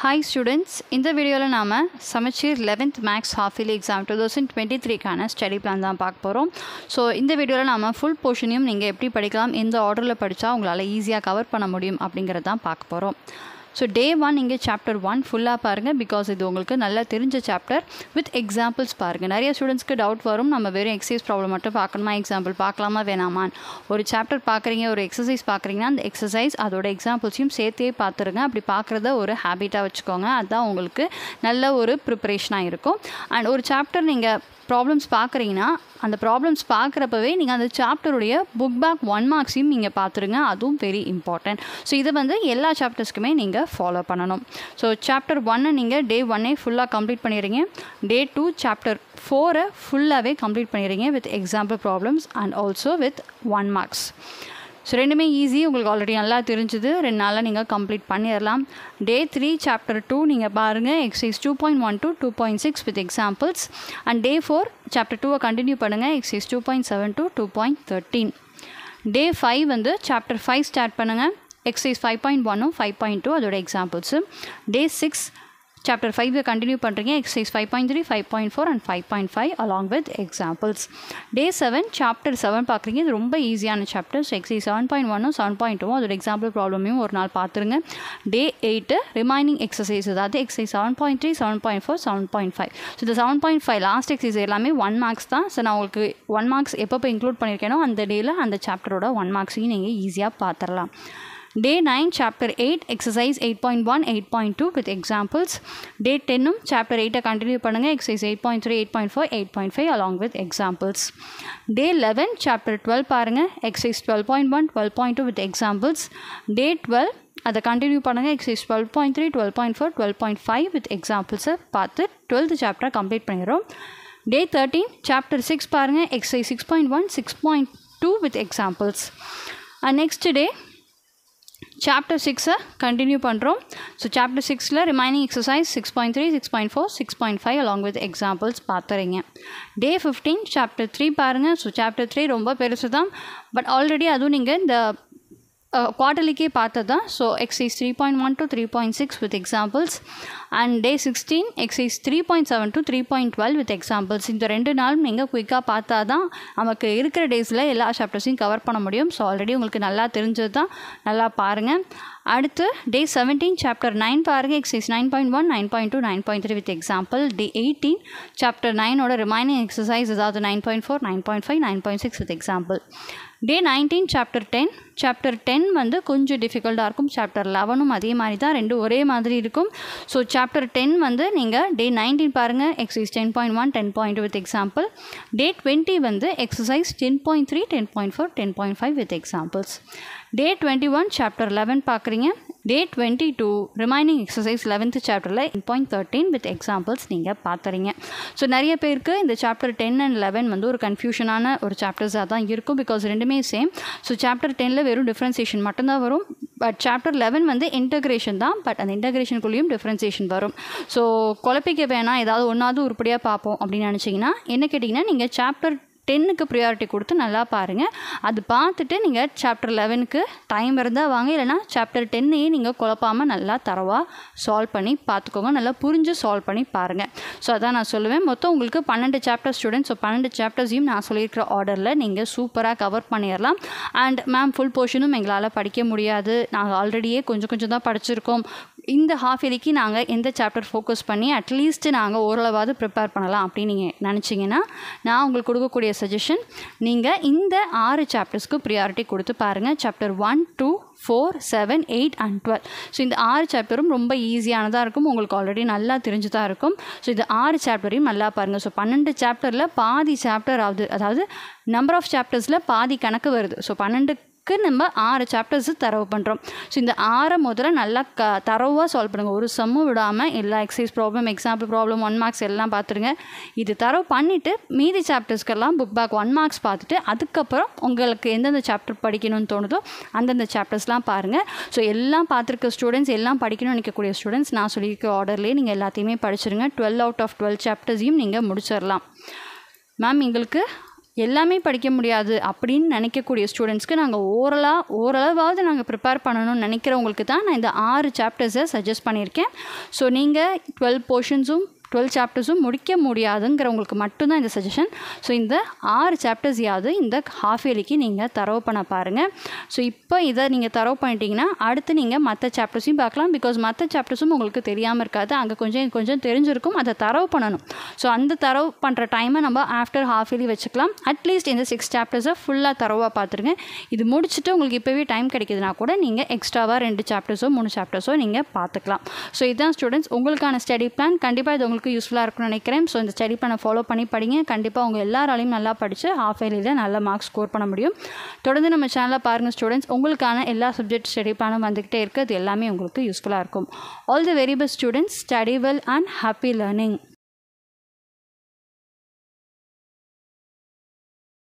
Hi students இந்த வீடியோவில் நாம் சமச்சீர் eleventh maths half yearly exam two thousand twenty த்ரீக்கான study plan தான் பார்க்க போகிறோம் ஸோ இந்த வீடியோவில் நாம் ஃபுல் போர்ஷனையும் நீங்கள் எப்படி படிக்கலாம் எந்த ஆர்டரில் படித்தா உங்களால் ஈஸியாக கவர் பண்ண முடியும் அப்படிங்கிறது தான் பார்க்க போகிறோம் ஸோ டே ஒன் இங்கே சாப்டர் ஒன் ஃபுல்லாக பாருங்கள் பிகாஸ் இது உங்களுக்கு நல்லா தெரிஞ்ச சாப்டர் வித் எக்ஸாம்பிள்ஸ் பாருங்கள் நிறைய ஸ்டூடெண்ட்ஸ்க்கு டவுட் வரும். நம்ம வெறும் எக்ஸசைஸ் ப்ராப்ளம் மட்டும் பார்க்கணுமா? எக்ஸாம்பிள் பார்க்கலாமா? வேணாமான் ஒரு சாப்டர் பார்க்குறீங்க ஒரு எக்ஸசைஸ் பார்க்குறீங்கன்னா அந்த எக்ஸசைஸ் அதோட எக்ஸாம்பிள்ஸையும் சேர்த்தே பார்த்துருங்க. அப்படி பார்க்குறத ஒரு ஹேபிட்டாக வச்சுக்கோங்க. அதுதான் உங்களுக்கு நல்ல ஒரு ப்ரிப்பரேஷனாக இருக்கும். அண்ட் ஒரு சாப்டர் நீங்கள் ப்ராப்ளம்ஸ் பார்க்குறீங்கன்னா அந்த ப்ராப்ளம்ஸ் பார்க்குறப்பவே நீங்கள் அந்த சாப்டருடைய புக் பேக் ஒன் மார்க்ஸையும் நீங்கள் பார்த்துருங்க. அதுவும் வெரி இம்பார்ட்டன்ட் ஸோ இதை வந்து எல்லா சாப்டர்ஸ்க்குமே நீங்கள் ஃபாலோ பண்ணணும். ஸோ சாப்டர் ஒன்னை நீங்கள் டே ஒன்னே ஃபுல்லாக கம்ப்ளீட் பண்ணிடுறீங்க. டே டூ சாப்டர் ஃபோரை ஃபுல்லாகவே கம்ப்ளீட் பண்ணிடுறீங்க with example problems and also with one marks so ரெண்டுமே ஈஸி உங்களுக்கு ஆல்ரெடி நல்லா தெரிஞ்சுது. ரெண்டு நாளில் நீங்கள் கம்ப்ளீட் பண்ணிடலாம். டே த்ரீ சாப்டர் டூ நீங்கள் பாருங்கள் exercise two point one two two point six with examples and day four chapter டூவை கண்டினியூ பண்ணுங்கள் exercise two point seven two two point thirteen day five வந்து சாப்டர் ஃபைவ் ஸ்டார்ட் பண்ணுங்கள் exercise five point ஒன்னும் five point two அதோட examples day six chapter five continue பண்ணுறீங்க exercise five point three five point four and five point five along with examples day seven chapter seven பார்க்குறீங்க. இது ரொம்ப ஈஸியான chapter so exercise seven point ஒன்னும் seven point two அதோட example ப்ராப்ளமையும் ஒரு நாள் பார்த்துருங்க. டே எயிட்டு ரிமைனிங் எக்ஸசைஸ் அதாவது exercise seven point three seven point four seven point five so இந்த seven point five last exercise எல்லாமே ஒன் மார்க்ஸ் தான். ஸோ நான் உங்களுக்கு ஒன் மார்க்ஸ் எப்போ இன்க்ளூட் பண்ணியிருக்கேனோ அந்த டேயில் அந்த சாப்டரோட ஒன் மார்க்ஸையும் நீங்கள் ஈஸியாக பார்த்துடலாம் day nine chapter eight exercise eight point one eight point two with examples day டென்னும் chapter எயிட்டை கண்டினியூ பண்ணுங்கள் exercise eight point three eight point four eight point five along with examples day eleven chapter twelve பாருங்கள் exercise twelve point one twelve point two with examples day twelve அதை continue பண்ணுங்கள் exercise twelve point three twelve point four twelve point five with எக்ஸாம்பிள்ஸை பார்த்து twelfth சாப்டரை complete பண்ணிடுறோம். Day thirteen chapter six பாருங்கள் exercise six point one six point two with examples and next day chapter சிக்ஸை continue பண்ணுறோம் so chapter சிக்ஸில் remaining exercise six point three six point four six point five along with examples பார்த்துறீங்க. Day fifteen chapter three பாருங்கள் so chapter three ரொம்ப பெருசு தான் but already அதுவும் நீங்கள் இந்த குவார்டர்லிக்கே பார்த்தது? தான் so exercise three point one to three point six with examples and day sixteen exercise three point seven to three point twelve with examples இந்த ரெண்டு நாளும் நீங்கள் குயிக்காக பார்த்தா தான் நமக்கு இருக்கிற டேஸில் எல்லா சாப்டர்ஸையும் கவர் பண்ண முடியும். ஸோ ஆல்ரெடி உங்களுக்கு நல்லா தெரிஞ்சது தான் நல்லா பாருங்கள் அடுத்து டே செவன்டீன் சாப்டர் நைன் பாருங்கள் exercise nine point one nine point two nine point three with example day eighteen chapter நைனோட remaining exercise அதாவது nine point four nine point five nine point six with example day nineteen chapter ten chapter ten வந்து கொஞ்சம் டிஃபிகல்ட்டாக இருக்கும். Chapter லெவனும் அதே மாதிரி தான் ரெண்டும் ஒரே மாதிரி இருக்கும். ஸோ சாப்டர் டென் வந்து நீங்கள் டே நைன்டீன் பாருங்கள் exercise ten point one ten point with example day twenty வந்து exercise ten point three ten point four ten point five with examples day twenty one chapter eleven பார்க்குறீங்க day twenty two remaining exercise eleventh சாப்டரில் point thirteen with examples நீங்கள் பார்த்துறீங்க so நிறைய பேருக்கு இந்த chapter ten and eleven வந்து ஒரு கன்ஃபியூஷனான ஒரு சாப்டர்ஸாக தான் இருக்கும் பிகாஸ் ரெண்டுமே சேம் ஸோ சாப்டர் டெனில் வெறும் டிஃப்ரென்சியேஷன் மட்டும்தான் வரும். பட் சாப்டர் லெவன் வந்து இன்டகிரேஷன் தான். பட் அந்த இன்டகிரேஷனுக்குள்ளேயும் டிஃப்ரென்சியேஷன் வரும். ஸோ குழப்பிக்க வேணாம். ஏதாவது ஒன்றாவது உருப்படியாக பார்ப்போம் அப்படின்னு நினச்சிங்கன்னா என்ன கேட்டிங்கன்னா நீங்கள் சாப்டர் டென்னுக்கு ப்ரியாரிட்டி கொடுத்து நல்லா பாருங்கள் அது பார்த்துட்டு நீங்கள் சாப்டர் லெவனுக்கு டைம் இருந்தால் வாங்க. இல்லைனா சாப்டர் டென்னையே நீங்கள் குழப்பாமல் நல்லா தரவாக சால்வ் பண்ணி பார்த்துக்கோங்க. நல்லா புரிஞ்சு சால்வ் பண்ணி பாருங்கள் ஸோ அதான் நான் சொல்லுவேன். மொத்தம் உங்களுக்கு பன்னெண்டு சாப்டர் ஸ்டூடெண்ட்ஸ் ஸோ பன்னெண்டு சாப்டர்ஸையும் நான் சொல்லியிருக்கிற ஆர்டரில் நீங்கள் சூப்பராக கவர் பண்ணிடலாம். அண்ட் மேம் ஃபுல் போர்ஷனும் எங்களால் படிக்க முடியாது. நாங்கள் ஆல்ரெடியே கொஞ்சம் கொஞ்சம் தான் படிச்சிருக்கோம். இந்த ஹாஃப் இயர்லிக்கு நாங்கள் எந்த சாப்டர் ஃபோக்கஸ் பண்ணி அட்லீஸ்ட் நாங்கள் ஓரளவாவது ப்ரிப்பேர் பண்ணலாம் அப்படின்னு நீங்கள் நினச்சிங்கன்னா நான் உங்களுக்கு கொடுக்கக்கூடிய சஜஷன் நீங்கள் இந்த ஆறு சாப்டர்ஸ்க்கு ப்ரியாரிட்டி கொடுத்து பாருங்கள் chapter one two four seven eight and twelve so இந்த ஆறு சாப்டரும் ரொம்ப ஈஸியானதாக இருக்கும். உங்களுக்கு ஆல்ரெடி நல்லா தெரிஞ்சு தான் இருக்கும். ஸோ இந்த ஆறு சாப்டரையும் நல்லா பாருங்கள் ஸோ பன்னெண்டு சாப்டரில் பாதி சாப்டர் ஆகுது. அதாவது நம்பர் ஆஃப் சாப்டர்ஸில் பாதி கணக்கு வருது. ஸோ பன்னெண்டு புக்கு நம்ம ஆறு சாப்டர்ஸ் தரவு பண்ணுறோம் ஸோ இந்த ஆறை முதல்ல நல்லா க தரவாக சால்வ் பண்ணுங்கள் ஒரு சம்மும் விடாமல் எல்லா exercise problem example problem one marks எல்லாம் பார்த்துருங்க இது தரவு பண்ணிவிட்டு மீதி சாப்டர்ஸ்க்கெல்லாம் புக் பேக் ஒன் மார்க்ஸ் பார்த்துட்டு அதுக்கப்புறம் உங்களுக்கு எந்தெந்த சாப்டர் படிக்கணும்னு தோணுதோ அந்தந்த சாப்டர்ஸ்லாம் பாருங்கள் ஸோ எல்லாம் பார்த்துருக்க ஸ்டூடெண்ட்ஸ் எல்லாம் படிக்கணும்னு நினைக்கக்கூடிய ஸ்டூடெண்ட்ஸ் நான் சொல்லியிருக்க ஆர்டர்லேயே நீங்கள் எல்லாத்தையுமே படிச்சிருங்க. டுவெல் அவுட் ஆஃப் டுவெல் சாப்டர்ஸையும் நீங்கள் முடிச்சிடலாம் மேம் எங்களுக்கு எல்லாமே படிக்க முடியாது அப்படின்னு நினைக்கக்கூடிய ஸ்டூடெண்ட்ஸ்க்கு நாங்கள் ஓரலாக ஓரளவாவது நாங்கள் ப்ரிப்பேர் பண்ணணும்னு நினைக்கிறவங்களுக்கு தான் நான் இந்த ஆறு சாப்டர்ஸை சஜஸ்ட் பண்ணியிருக்கேன். ஸோ நீங்கள் டுவெல் போர்ஷன்ஸும் டுவெல் சாப்டர்ஸும் முடிக்க முடியாதுங்கிறவங்களுக்கு மட்டும்தான் இந்த சஜஷன் ஸோ இந்த ஆறு சாப்டர்ஸையாவது இந்த ஹாஃப் இயர்லிக்கு நீங்கள் தரவு பண்ண பாருங்கள் ஸோ இப்போ இதை நீங்கள் தரவு பண்ணிட்டீங்கன்னா அடுத்து நீங்கள் மற்ற சாப்டர்ஸையும் பார்க்கலாம். பிகாஸ் மற்ற சாப்டர்ஸும் உங்களுக்கு தெரியாமல் இருக்காது. அங்கே கொஞ்சம் கொஞ்சம் தெரிஞ்சிருக்கும். அதை தரவு பண்ணணும். ஸோ அந்த தரவு பண்ணுற டைமை நம்ம ஆஃப்டர் ஹாஃப் இயர்லி வச்சுக்கலாம். அட்லீஸ்ட் இந்த சிக்ஸ் சாப்டர்ஸை ஃபுல்லாக தரவாக பார்த்துருங்க. இது முடிச்சுட்டு உங்களுக்கு இப்போவே டைம் கிடைக்குதுன்னா கூட நீங்கள் எக்ஸ்ட்ராவாக ரெண்டு சாப்டர்ஸோ மூணு சாப்டர்ஸோ நீங்கள் பார்த்துக்கலாம். ஸோ இதுதான் ஸ்டூடெண்ட்ஸ் உங்களுக்கான ஸ்டடி பிளான் கண்டிப்பாக இது உங்களுக்கு யூஸ்ஃபுல்லாக இருக்கும்னு நினைக்கிறேன். ஸோ இந்த ஸ்டடி பண்ண ஃபாலோ பண்ணி படிங்க. கண்டிப்பாக உங்கள் எல்லாராலையும் நல்லா படித்து ஹாஃப் இயர்லியில் நல்ல மார்க்ஸ் ஸ்கோர் பண்ண முடியும். தொடர்ந்து நம்ம சேனலில் பாருங்கள் ஸ்டூடெண்ட்ஸ் உங்களுக்கான எல்லா சப்ஜெக்ட் ஸ்டடி பண்ண வந்துக்கிட்டே இருக்குது அது எல்லாமே உங்களுக்கு யூஸ்ஃபுல்லாக இருக்கும். All the very best students study well and happy learning